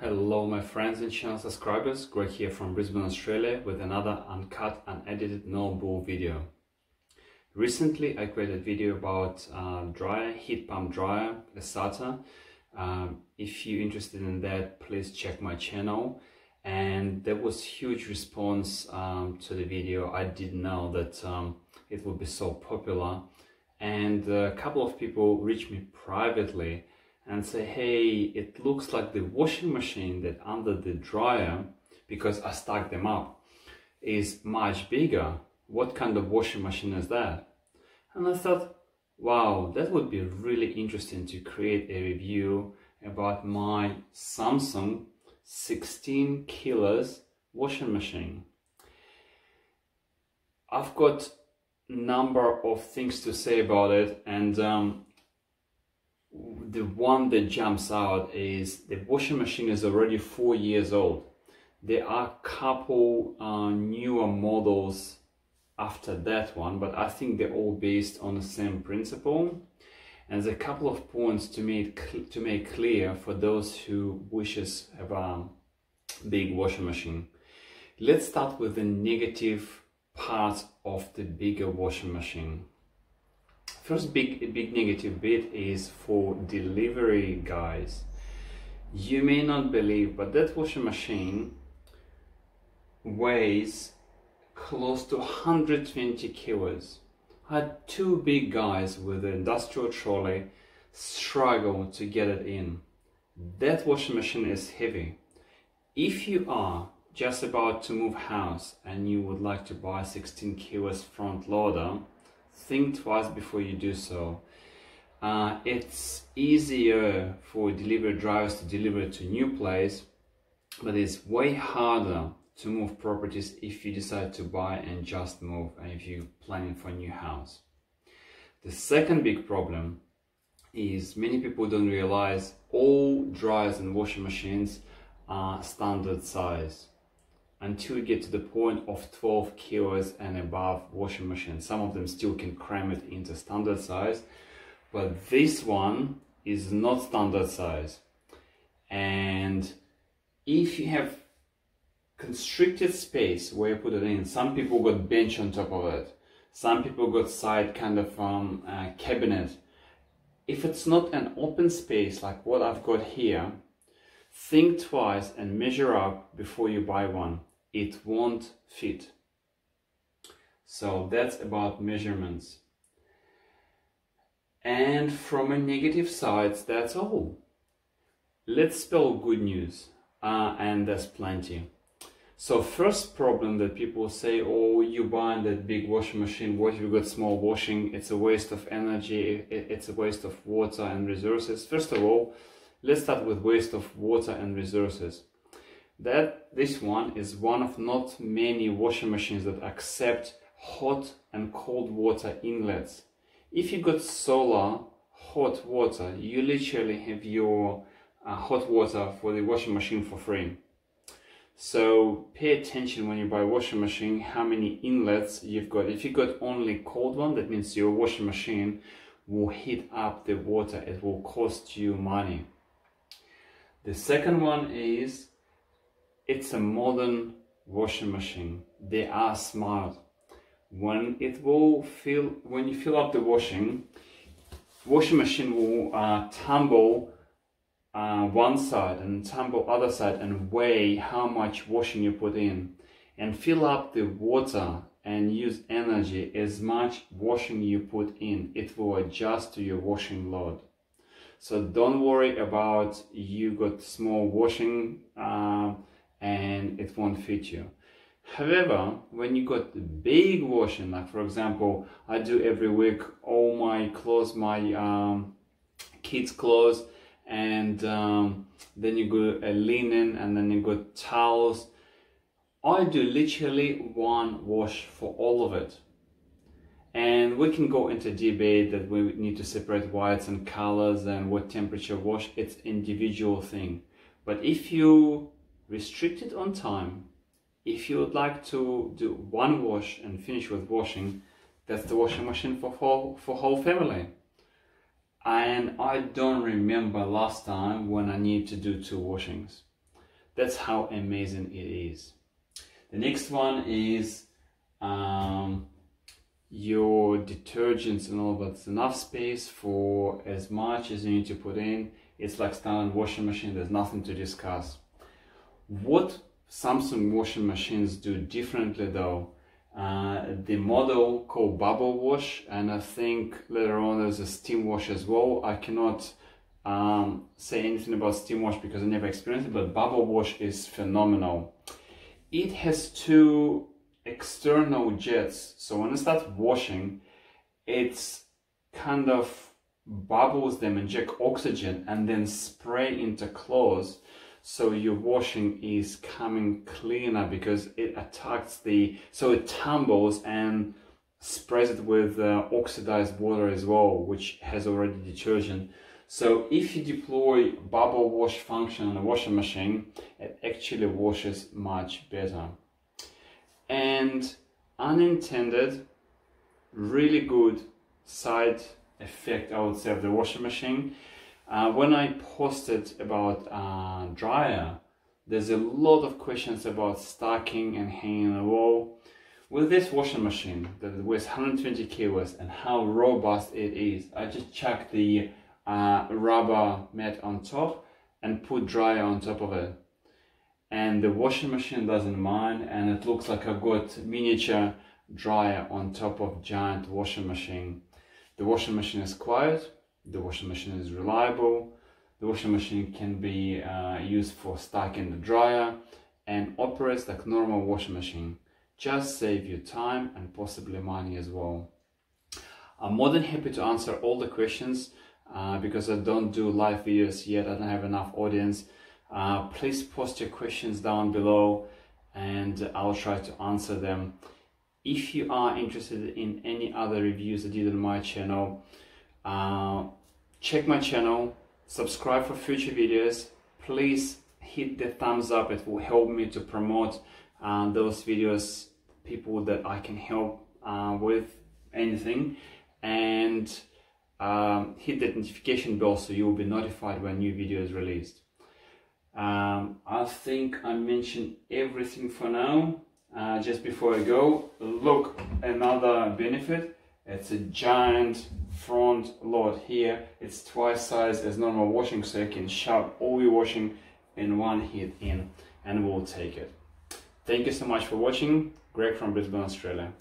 Hello my friends and channel subscribers, Greg here from Brisbane, Australia with another uncut, unedited, no bull video. Recently I created a video about uh, dryer, heat pump dryer, Esatto. Um, if you're interested in that, please check my channel. And there was huge response um, to the video. I didn't know that um, it would be so popular. And a couple of people reached me privately and say, hey, it looks like the washing machine that under the dryer, because I stacked them up, is much bigger. What kind of washing machine is that? And I thought, wow, that would be really interesting to create a review about my Samsung 16 kilos washing machine. I've got number of things to say about it and um, the one that jumps out is the washing machine is already four years old. There are a couple uh, newer models after that one, but I think they're all based on the same principle. And there's a couple of points to make to make clear for those who wishes have a big washing machine. Let's start with the negative part of the bigger washing machine. First big big negative bit is for delivery guys. You may not believe, but that washing machine weighs close to 120 kilos. I had two big guys with an industrial trolley struggle to get it in. That washing machine is heavy. If you are just about to move house and you would like to buy 16 kilos front loader, think twice before you do so. Uh, it's easier for delivery drivers to deliver to new place, but it's way harder to move properties if you decide to buy and just move and if you're planning for a new house. The second big problem is many people don't realize all dryers and washing machines are standard size until you get to the point of 12 kilos and above washing machine. Some of them still can cram it into standard size, but this one is not standard size. And if you have constricted space where you put it in, some people got bench on top of it. Some people got side kind of um, uh, cabinet. If it's not an open space like what I've got here, think twice and measure up before you buy one it won't fit. So that's about measurements. And from a negative side, that's all. Let's spell good news, uh, and there's plenty. So first problem that people say, oh, you buy that big washing machine, what you got small washing? It's a waste of energy, it's a waste of water and resources. First of all, let's start with waste of water and resources that this one is one of not many washing machines that accept hot and cold water inlets. If you got solar hot water, you literally have your uh, hot water for the washing machine for free. So pay attention when you buy a washing machine how many inlets you've got. If you got only cold one, that means your washing machine will heat up the water. It will cost you money. The second one is it's a modern washing machine. They are smart. When it will fill, when you fill up the washing, washing machine will uh, tumble uh, one side and tumble other side and weigh how much washing you put in and fill up the water and use energy as much washing you put in. It will adjust to your washing load. So don't worry about you got small washing uh, and it won't fit you. However, when you got big washing, like for example, I do every week all my clothes, my um, kids' clothes, and um, then you got a linen, and then you got towels. I do literally one wash for all of it. And we can go into debate that we need to separate whites and colors and what temperature wash. It's individual thing. But if you restrict it on time. If you would like to do one wash and finish with washing, that's the washing machine for whole, for whole family. And I don't remember last time when I need to do two washings. That's how amazing it is. The next one is um, your detergents and all, it's enough space for as much as you need to put in. It's like standard washing machine, there's nothing to discuss. What Samsung washing machines do differently though, uh, the model called bubble wash and I think later on there's a steam wash as well. I cannot um, say anything about steam wash because I never experienced it, but bubble wash is phenomenal. It has two external jets, so when it starts washing, it's kind of bubbles them, inject oxygen, and then spray into clothes. So your washing is coming cleaner because it attacks the, so it tumbles and sprays it with uh, oxidized water as well, which has already detergent. So if you deploy bubble wash function on a washing machine, it actually washes much better. And unintended, really good side effect, I would say, of the washing machine. Uh, when I posted about uh, dryer, there's a lot of questions about stacking and hanging on the wall. With this washing machine that weighs 120 kilos and how robust it is, I just chucked the uh, rubber mat on top and put dryer on top of it. And the washing machine doesn't mind and it looks like I've got miniature dryer on top of giant washing machine. The washing machine is quiet, the washing machine is reliable, the washing machine can be uh, used for stacking the dryer and operates like normal washing machine. Just save you time and possibly money as well. I'm more than happy to answer all the questions uh, because I don't do live videos yet, I don't have enough audience. Uh, please post your questions down below and I'll try to answer them. If you are interested in any other reviews I did on my channel, uh, check my channel, subscribe for future videos. Please hit the thumbs up, it will help me to promote uh, those videos, people that I can help uh, with anything. And um, hit that notification bell so you will be notified when new video is released. Um, I think I mentioned everything for now. Uh, just before I go, look, another benefit. It's a giant front load here. It's twice size as normal washing so you can shove all your washing in one hit in and we'll take it. Thank you so much for watching. Greg from Brisbane, Australia.